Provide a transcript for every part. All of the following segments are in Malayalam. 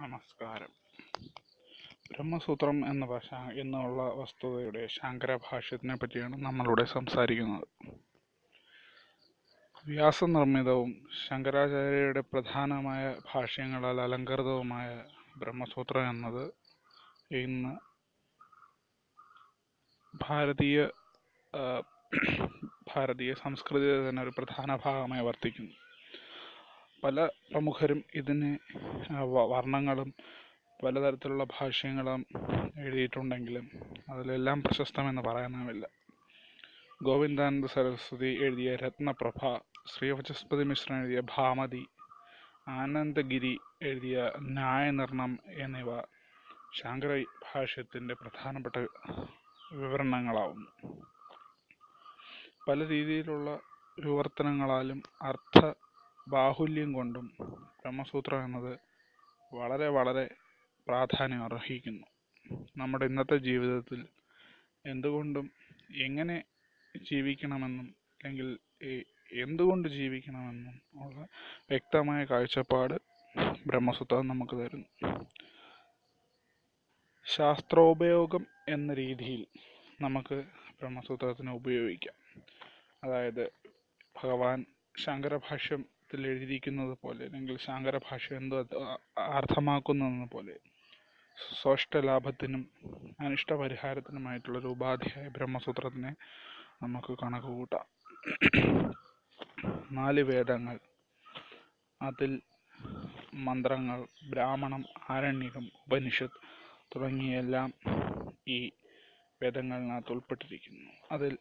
നമസ്കാരം. ബ്രഹ്മസൂത്രം എന്ന ഭാഷ എന്നുള്ള വസ്തുതയുടെ ശങ്കരഭാഷ്യത്തിനെ പറ്റിയാണ് നമ്മളിവിടെ സംസാരിക്കുന്നത്. വ്യാസനിർമ്മിതവും ശങ്കരാചാര്യയുടെ പ്രധാനമായ ഭാഷ്യങ്ങളാൽ അലങ്കൃതവുമായ ബ്രഹ്മസൂത്രം എന്നത് ഇന്ന് ഭാരതീയ ഭാരതീയ സംസ്കൃതിയുടെ തന്നെ ഒരു പ്രധാന ഭാഗമായി വർത്തിക്കുന്നു. പല പ്രമുഖരും ഇതിന് വർണങ്ങളും പലതരത്തിലുള്ള ഭാഷ്യങ്ങളും എഴുതിയിട്ടുണ്ടെങ്കിലും അതിലെല്ലാം പ്രശസ്തമെന്ന് പറയാനാവില്ല. ഗോവിന്ദാനന്ദ സരസ്വതി എഴുതിയ രത്നപ്രഭ ശ്രീവചസ്പതി മിശ്രൻ എഴുതിയ ഭാമതി ആനന്ദഗിരി എഴുതിയ ന്യായനിർണം എന്നിവ ശാങ്കര ഭാഷ്യത്തിന്റെ പ്രധാനപ്പെട്ട വിവരണങ്ങളാവുന്നു. പല രീതിയിലുള്ള വിവർത്തനങ്ങളാലും അർത്ഥ ബാഹുല്യം കൊണ്ടും ബ്രഹ്മസൂത്രം എന്നത് വളരെ വളരെ പ്രാധാന്യം അർഹിക്കുന്നു. നമ്മുടെ ഇന്നത്തെ ജീവിതത്തിൽ എന്തുകൊണ്ടും എങ്ങനെ ജീവിക്കണമെന്നും അല്ലെങ്കിൽ എന്തുകൊണ്ട് ജീവിക്കണമെന്നും ഉള്ള വ്യക്തമായ കാഴ്ചപ്പാട് ബ്രഹ്മസൂത്രം നമുക്ക് തരുന്നു. ശാസ്ത്രോപയോഗം എന്ന രീതിയിൽ നമുക്ക് ബ്രഹ്മസൂത്രത്തിനെ ഉപയോഗിക്കാം. അതായത് ഭഗവാൻ ശങ്കരഭാഷ്യത്തിൽ എഴുതിയിരിക്കുന്നത് പോലെ അല്ലെങ്കിൽ ശങ്കരഭാഷ്യം എന്തോ അർത്ഥമാക്കുന്നത് പോലെ സ്വാഷ്ട ലാഭത്തിനും അനിഷ്ട പരിഹാരത്തിനുമായിട്ടുള്ളൊരു ഉപാധിയായ ബ്രഹ്മസൂത്രത്തിനെ നമുക്ക് കണക്ക് കൂട്ടാം. നാല് വേദങ്ങൾ. അതിൽ മന്ത്രങ്ങൾ ബ്രാഹ്മണം ആരണ്യകം ഉപനിഷത്ത് തുടങ്ങിയെല്ലാം ഈ വേദങ്ങളിനകത്ത് ഉൾപ്പെട്ടിരിക്കുന്നു. അതിൽ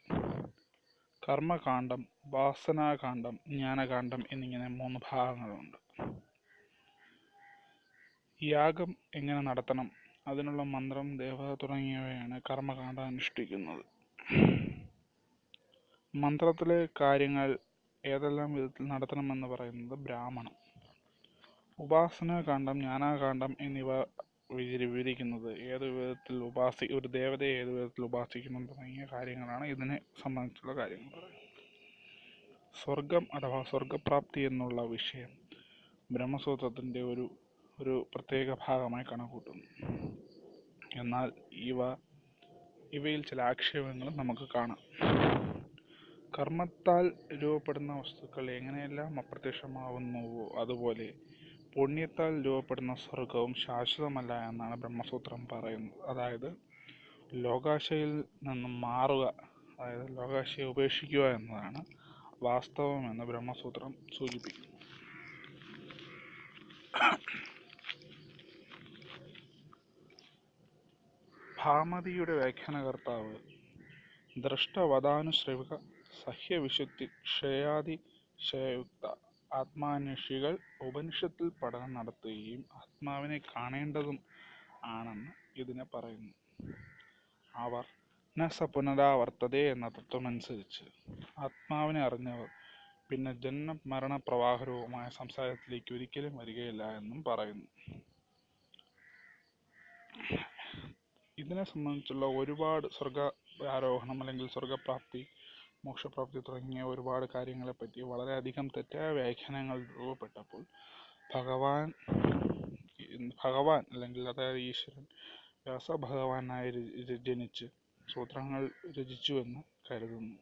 കർമ്മകാന്ഡം വാസനാകാന്ഡം ജ്ഞാനകാന്ഡം എന്നിങ്ങനെ മൂന്ന് ഭാഗങ്ങളുണ്ട്. യാഗം എങ്ങനെ നടത്തണം? അതിനുള്ള മന്ത്രം ദേവത തുടങ്ങിയവയാണ് കർമ്മകാന്ഡം അനുഷ്ഠിക്കുന്നത്. മന്ത്രത്തിലെ കാര്യങ്ങൾ ഏതെല്ലാം വിധത്തിൽ നടത്തണമെന്ന് പറയുന്നത് ബ്രാഹ്മണം. ഉപാസനാകാന്ഡം ജ്ഞാനാകാന്ഡം എന്നിവ വിവരിക്കുന്നത് ഏത് വിധത്തിൽ ഉപാസി ഒരു ദേവതയെ ഏത് വിധത്തിൽ ഉപാസിക്കണം തുടങ്ങിയ കാര്യങ്ങളാണ് ഇതിനെ സംബന്ധിച്ചുള്ള കാര്യങ്ങൾ. സ്വർഗം അഥവാ സ്വർഗപ്രാപ്തി എന്നുള്ള വിഷയം ബ്രഹ്മസൂത്രത്തിന്റെ ഒരു ഒരു പ്രത്യേക ഭാഗമായി കണക്കൂട്ടുന്നു എന്നാൽ ഇവ ഇവയിൽ ചില ആക്ഷേപങ്ങളും നമുക്ക് കാണാം. കർമ്മത്താൽ രൂപപ്പെടുന്ന വസ്തുക്കൾ എങ്ങനെയെല്ലാം അപ്രത്യക്ഷമാവുന്നുവോ അതുപോലെ പുണ്യത്താൽ രൂപപ്പെടുന്ന സ്വർഗവും ശാശ്വതമല്ല എന്നാണ് ബ്രഹ്മസൂത്രം പറയുന്നത്. അതായത് ലോകാശയിൽ നിന്നും മാറുക അതായത് ലോകാശയെ ഉപേക്ഷിക്കുക എന്നതാണ് വാസ്തവമെന്ന് ബ്രഹ്മസൂത്രം സൂചിപ്പിക്കുന്നു. ഭാമതിയുടെ വ്യാഖ്യാനകർത്താവ് ദൃഷ്ടവതാനുശ്രവിക സഹ്യവിശുദ്ധി ക്ഷയാതിശയയുക്ത ആത്മാന്വേഷികൾ ഉപനിഷത്തിൽ പഠനം നടത്തുകയും ആത്മാവിനെ കാണേണ്ടതും ആണെന്ന് ഇതിനെ പറയുന്നു. അവർ നസ പുനരാവർത്തതേ എന്ന തത്വമനുസരിച്ച് ആത്മാവിനെ അറിഞ്ഞവർ പിന്നെ ജന്മ മരണ പ്രവാഹരൂപമായ സംസാരത്തിലേക്ക് ഒരിക്കലും വരികയില്ല എന്നും പറയുന്നു. ഇതിനെ സംബന്ധിച്ചുള്ള ഒരുപാട് സ്വർഗ ആരോഹണം അല്ലെങ്കിൽ സ്വർഗപ്രാപ്തി മോക്ഷപ്രാപ്തി തുടങ്ങിയ ഒരുപാട് കാര്യങ്ങളെപ്പറ്റി വളരെയധികം തെറ്റായ വ്യാഖ്യാനങ്ങൾ രൂപപ്പെട്ടപ്പോൾ ഭഗവാൻ ഭഗവാൻ അല്ലെങ്കിൽ അതായത് ഈശ്വരൻ വ്യാസ ഭഗവാനായി ര- ര- ജനിച്ച് സൂത്രങ്ങൾ രചിച്ചു എന്ന് കരുതുന്നു.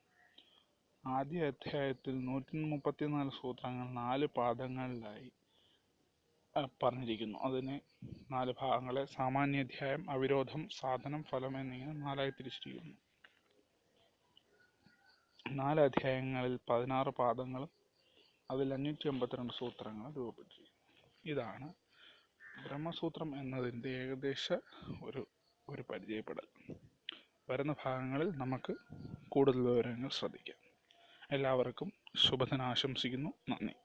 ആദ്യ അധ്യായത്തിൽ നൂറ്റി മുപ്പത്തിനാല് സൂത്രങ്ങൾ നാല് പാദങ്ങളിലായി പറഞ്ഞിരിക്കുന്നു. അതിനെ നാല് ഭാഗങ്ങളെ സാമാന്യാധ്യായം അവിരോധം സാധനം ഫലം എന്നിങ്ങനെ നാലായി തിരിച്ചിരിക്കുന്നു. നാല് അധ്യായങ്ങളിൽ പതിനാറ് പാദങ്ങളും അതിൽ അഞ്ഞൂറ്റി അമ്പത്തിരണ്ട് സൂത്രങ്ങളും രൂപപ്പെട്ടിരിക്കുന്നു. ഇതാണ് ബ്രഹ്മസൂത്രം എന്നതിന്റെ ഏകദേശ ഒരു ഒരു പരിചയപ്പെടൽ. വരുന്ന ഭാഗങ്ങളിൽ നമുക്ക് കൂടുതൽ വിവരങ്ങൾ ശ്രദ്ധിക്കാം. എല്ലാവർക്കും ശുഭദിനം ആശംസിക്കുന്നു നന്ദി.